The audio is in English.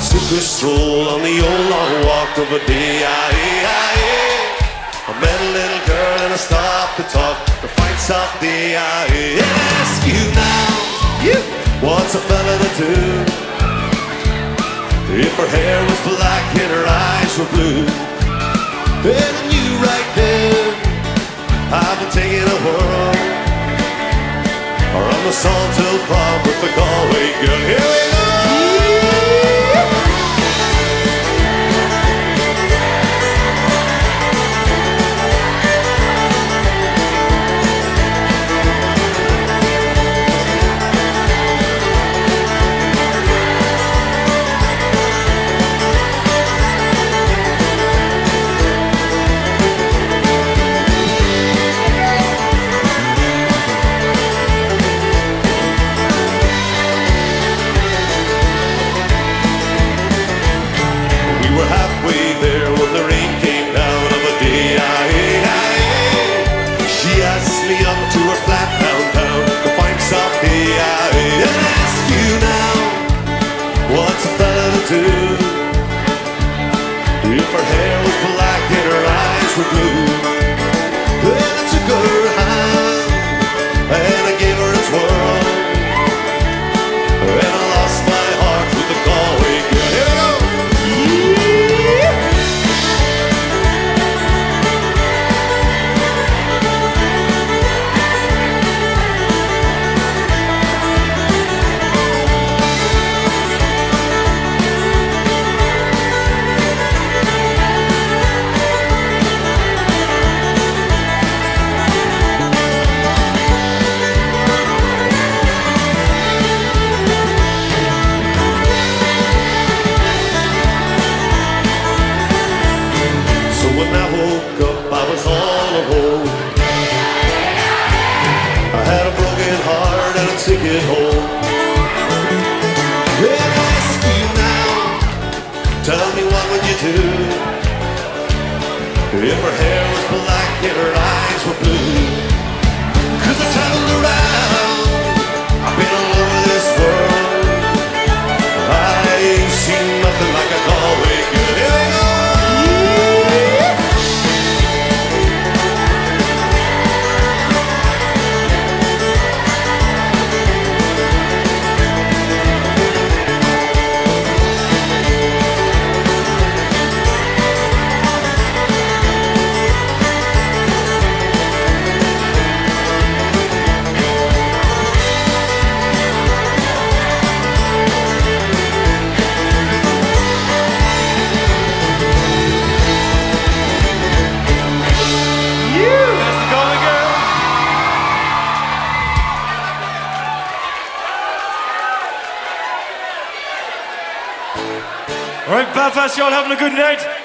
took a stroll on the old long walk of a day. I met a little girl and I stopped to talk. The fight soft day. I ask you now, you, what's a fella to do? If her hair was black and her eyes were blue, and I knew right then I've been taking a whirl. Or on the Salthill Club with the Galway girl. Here. We to if her hair was black and her eyes were blue? All right, Belfast, y'all having a good night?